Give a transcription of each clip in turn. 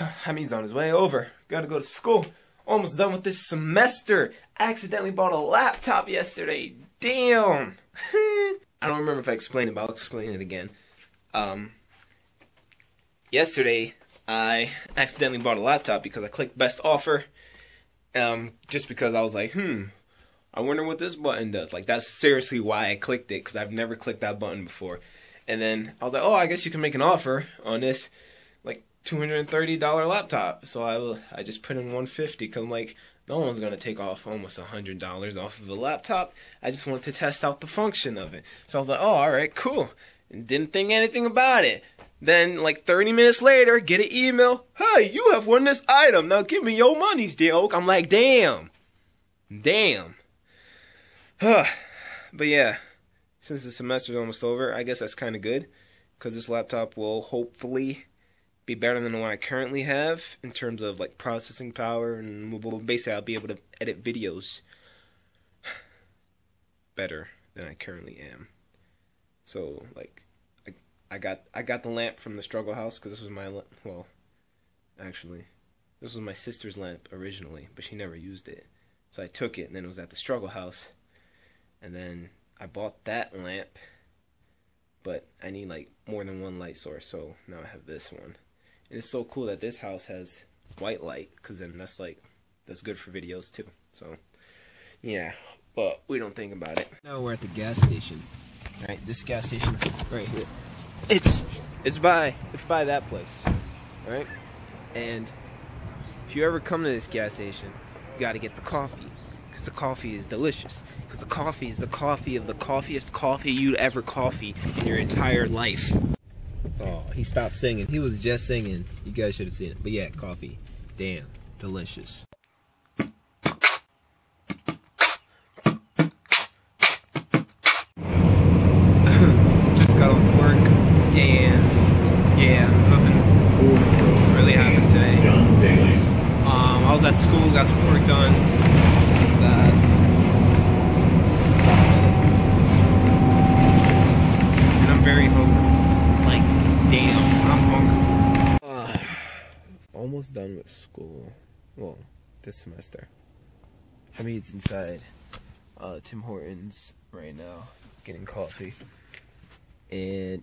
Hamid's on his way over. Gotta go to school. Almost done with this semester. Accidentally bought a laptop yesterday. Damn. I don't remember if I explained it, but I'll explain it again. Um, yesterday, I accidentally bought a laptop because I clicked best offer. Um, just because I was like, hmm, I wonder what this button does. Like, that's seriously why I clicked it because I've never clicked that button before. And then I was like, oh, I guess you can make an offer on this, like $230 laptop. So I, I just put in 150 because I'm like, no one's gonna take off almost $100 off of a laptop. I just wanted to test out the function of it. So I was like, oh, all right, cool. And didn't think anything about it. Then, like 30 minutes later, get an email. Hey, you have won this item. Now give me your monies, deal. I'm like, damn. Damn. But yeah, since the semester's almost over, I guess that's kind of good. Because this laptop will hopefully be better than the one I currently have in terms of like processing power and basically I'll be able to edit videos better than I currently am. So like I, I got I got the lamp from the struggle house because this was my well actually this was my sister's lamp originally, but she never used it. So I took it and then it was at the struggle house. And then I bought that lamp but I need like more than one light source, so now I have this one. And it's so cool that this house has white light, because then that's like, that's good for videos too. So, yeah, but we don't think about it. Now we're at the gas station, right? This gas station right here. It's, it's by, it's by that place, right? And if you ever come to this gas station, you gotta get the coffee, because the coffee is delicious. Because the coffee is the coffee of the coffeeest coffee you'd ever coffee in your entire life. Oh, he stopped singing. He was just singing. You guys should have seen it. But yeah, coffee. Damn. Delicious. just got off work and yeah, nothing really happened today. Um, I was at school, got some work done. Uh, and I'm very hungry. Damn, I'm hungry. Uh, almost done with school. Well, this semester. Hamid's inside uh, Tim Hortons right now, getting coffee. And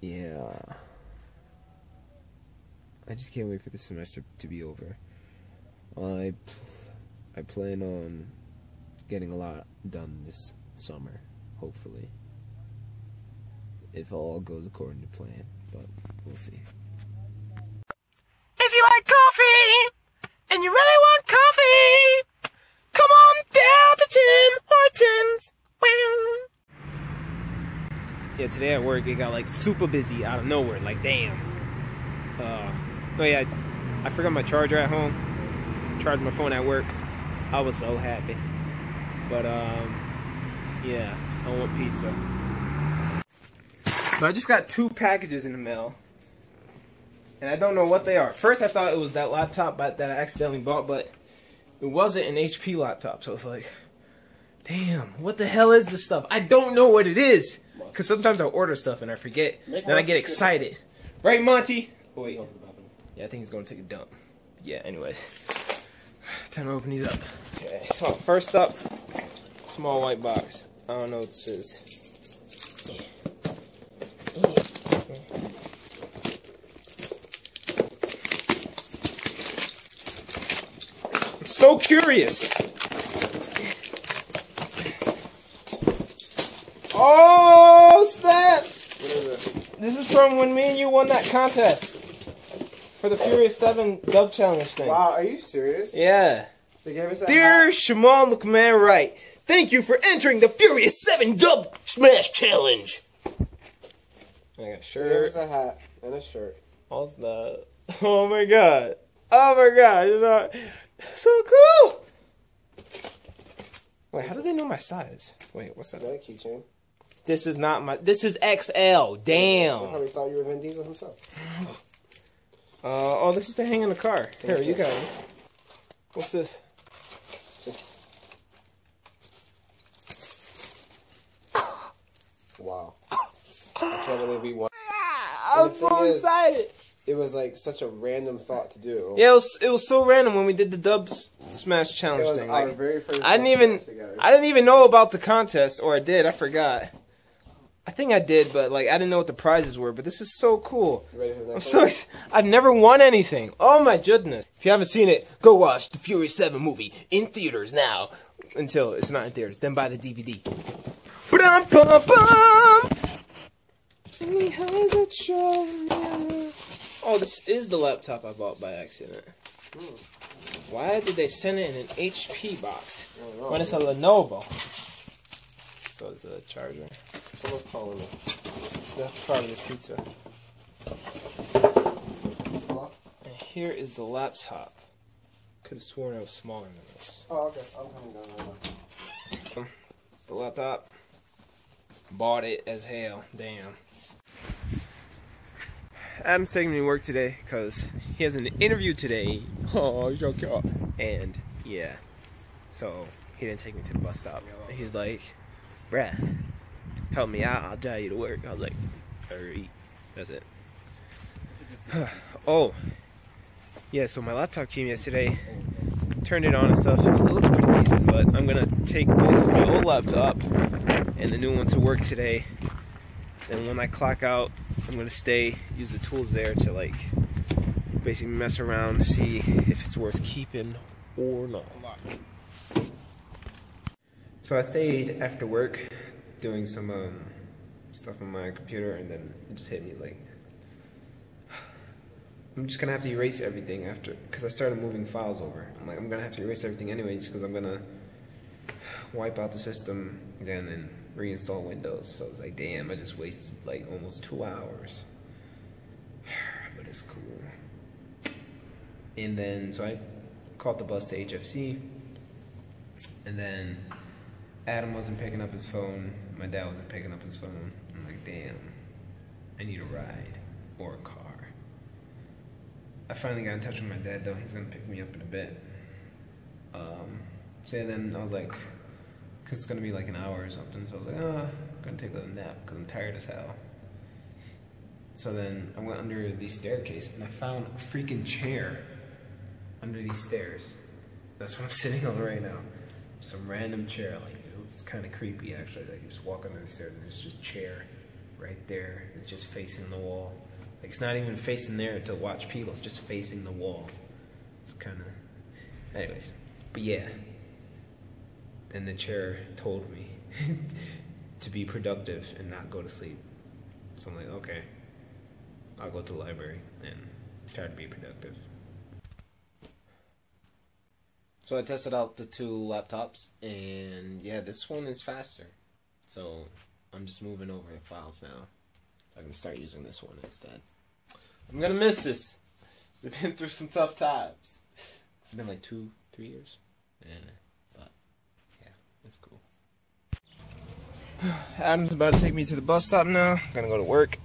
yeah, I just can't wait for the semester to be over. I I plan on getting a lot done this summer, hopefully, if all goes according to plan but we'll see. Yeah, today at work it got like super busy out of nowhere. Like damn. Uh, oh yeah, I forgot my charger at home. Charged my phone at work. I was so happy. But um, yeah, I want pizza. So I just got two packages in the mail. And I don't know what they are. First I thought it was that laptop that I accidentally bought, but it wasn't an HP laptop. So it's like, damn, what the hell is this stuff? I don't know what it is. Because sometimes I order stuff and I forget. Make then I get excited. Right, Monty? Oh, wait. Yeah, I think he's going to take a dump. Yeah, anyways. Time to open these up. Okay, so first up, small white box. I don't know what this is. I'm so curious. Oh, stats! This is from when me and you won that contest for the Furious 7 dub challenge thing. Wow, are you serious? Yeah. They gave us a Dear hat. Shimon Luqman Wright, thank you for entering the Furious 7 Dubsmash challenge. I got a shirt. Give us a hat and a shirt. What's that? Oh my god. Oh my god. You know, so cool. Wait, how do they know my size? Wait, what's that? That keychain. This is not my. This is XL. Damn. I probably thought you were Vin Diesel himself. Uh, oh, this is to hang in the car. Here, you guys. What's this? Wow. I can't believe we won. I'm the thing so is- excited. It was like such a random thought to do. Yeah, it was it was so random when we did the Dubs Smash Challenge thing. Like. I didn't even together. I didn't even know about the contest, or I did. I forgot. I think I did, but like I didn't know what the prizes were. But this is so cool. You ready for the I'm so ex- I've never won anything. Oh my goodness! If you haven't seen it, go watch the Fury Seven movie in theaters now. Until it's not in theaters, then buy the DVD. Ba-dum, bum, bum. That show Oh, this is the laptop I bought by accident. Hmm. Why did they send it in an HP box I don't know. when it's a Lenovo? So it's a charger. Someone's calling me. That's part of the pizza. And here is the laptop. Could have sworn it was smaller than this. Oh, okay. I'm coming down right now. It's the laptop. Bought it as hell. Damn. Adam's taking me to work today because he has an interview today. Oh, so cute. And yeah, so he didn't take me to the bus stop. He's like, "Bruh, help me out. I'll drive you to work." I was like, "Alright, that's it." oh, yeah. So my laptop came yesterday. Turned it on and stuff. It looks pretty decent, but I'm gonna take both my old laptop and the new one to work today. Then when I clock out, I'm gonna stay, use the tools there to like basically mess around, see if it's worth keeping or not. So I stayed after work doing some um, stuff on my computer, and then it just hit me like I'm just gonna have to erase everything after because I started moving files over. I'm like I'm gonna have to erase everything anyway, just because I'm gonna wipe out the system again and reinstall Windows. So it's like, damn, I just wasted like almost two hours. But it's cool. And then so I called the bus to HFC, and then Adam wasn't picking up his phone. My dad wasn't picking up his phone. I'm like, damn, I need a ride or a car. I finally got in touch with my dad though. He's gonna pick me up in a bit. Um, so yeah, then I was like, cause it's gonna be like an hour or something. So I was like, oh, I'm gonna take a nap because I'm tired as hell. So then I went under the staircase and I found a freaking chair under these stairs. That's what I'm sitting on right now. Some random chair. Like it was kind of creepy actually. Like you just walk under the stairs and there's just a chair right there. It's just facing the wall. Like it's not even facing there to watch people. It's just facing the wall. It's kind of. Anyways, but yeah. Then the chair told me to be productive and not go to sleep. So I'm like, okay, I'll go to the library and try to be productive. So I tested out the two laptops, and yeah, this one is faster. So I'm just moving over the files now, so I can start using this one instead. I'm gonna miss this. We've been through some tough times. It's been like two, three years. Yeah, but yeah, it's cool. Adam's about to take me to the bus stop now. I'm gonna go to work,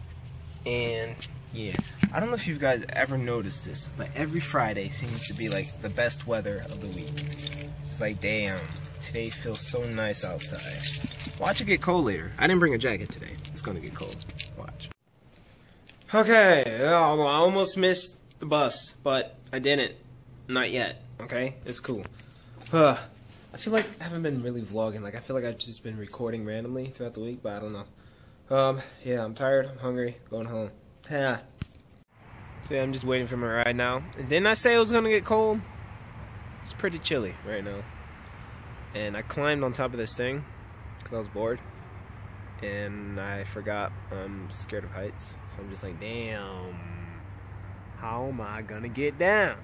and yeah, I don't know if you guys ever noticed this, but every Friday seems to be like the best weather of the week. It's like, damn, today feels so nice outside. Watch it get cold later. I didn't bring a jacket today. It's gonna get cold. Watch. Okay, I almost missed the bus, but I didn't. Not yet. Okay, it's cool. Huh. I feel like I haven't been really vlogging. Like I feel like I've just been recording randomly throughout the week, but I don't know. Um, yeah, I'm tired. I'm hungry. Going home. Yeah. So yeah, I'm just waiting for my ride now. And didn't I say it was gonna get cold? It's pretty chilly right now. And I climbed on top of this thing because I was bored. And I forgot I'm scared of heights. So I'm just like, damn. How am I gonna get down?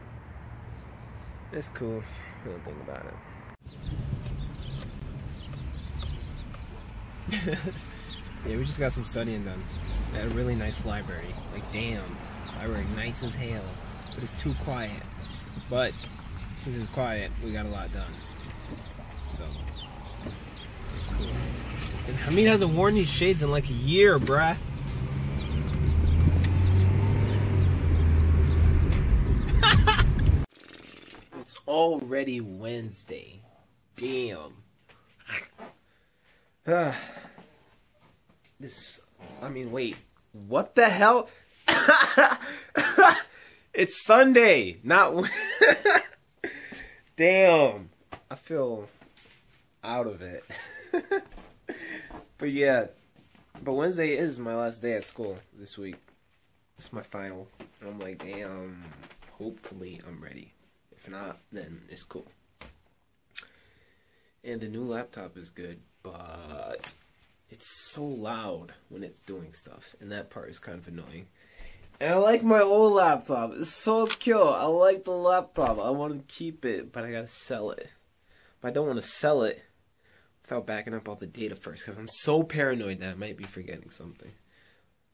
It's cool. I don't think about it. yeah, we just got some studying done a really nice library. Like, damn, library nice as hell, but it's too quiet. But since it's quiet, we got a lot done. So it's cool. And Hamid hasn't worn these shades in like a year, bruh. it's already Wednesday. Damn. This I mean, wait. What the hell? it's Sunday, not. Damn. I feel out of it. but yeah. But Wednesday is my last day at school this week. It's my final. And I'm like, damn. Hopefully, I'm ready. If not, then it's cool. And the new laptop is good, but it's so loud when it's doing stuff, and that part is kind of annoying. And I like my old laptop. It's so cute. I like the laptop. I want to keep it, but I gotta sell it. But I don't want to sell it without backing up all the data first, because I'm so paranoid that I might be forgetting something.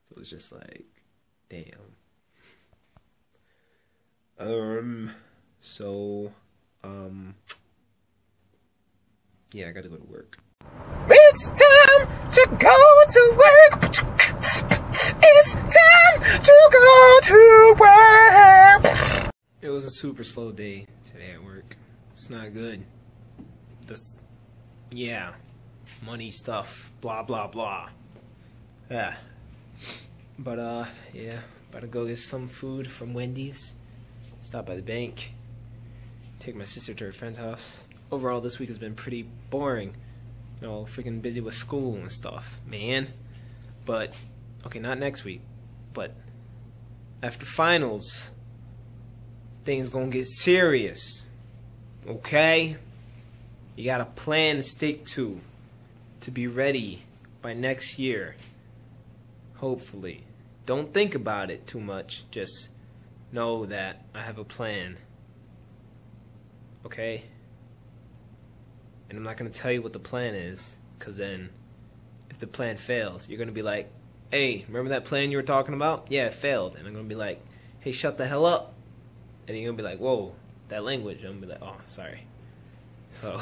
So it's just like, damn. Um. So, um. Yeah, I gotta go to work. It's time to go to work. It's time to go to work. It was a super slow day today at work. It's not good. This, yeah, money stuff, blah blah blah. Yeah. But uh, yeah, about to go get some food from Wendy's. Stop by the bank. Take my sister to her friend's house. Overall, this week has been pretty boring. You know, freaking busy with school and stuff, man. But okay, not next week, but after finals, things gonna get serious. Okay? You got a plan to stick to to be ready by next year. Hopefully. Don't think about it too much. Just know that I have a plan. Okay? And I'm not gonna tell you what the plan is, because then if the plan fails, you're gonna be like, hey, remember that plan you were talking about? Yeah, it failed. And I'm gonna be like, hey, shut the hell up and you're gonna be like, "Whoa, that language." I'm gonna be like, "Oh, sorry." So,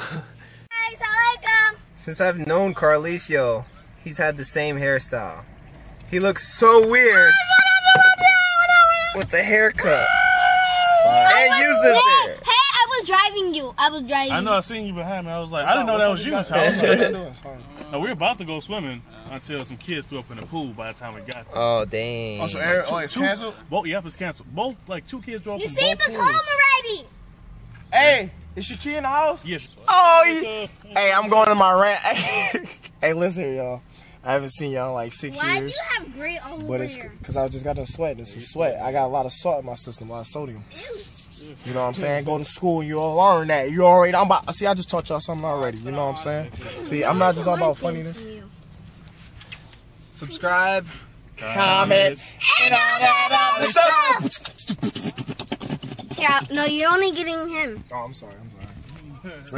since I've known Carlicio, he's had the same hairstyle. He looks so weird with the haircut. And uses Hey, it. Hey, I was driving you. I was driving I know I seen you behind me. I was like, I didn't know that was you. So I was like, no, we were about to go swimming until some kids threw up in the pool by the time we got there. Oh dang! Oh, so Eric, oh, it's Two- canceled? Both, yep, it's canceled. Both, like two kids drove You see, both was pools. home already. Hey, is Shaki in the house? Yes. Oh, he- hey, I'm going to my rant. hey, listen y'all. I haven't seen y'all in like six Why do years. you have gray all But over it's because I just got done sweating. It's a sweat. I got a lot of salt in my system, a lot of sodium. You know what I'm saying? Go to school, and you'll learn that. You already, I'm about, see, I just taught y'all something already. You know what I'm saying? See, I'm not just all about funniness. Subscribe. Comment. And all that other stuff. Yeah, no, you're only getting him. Oh, I'm sorry. I'm sorry.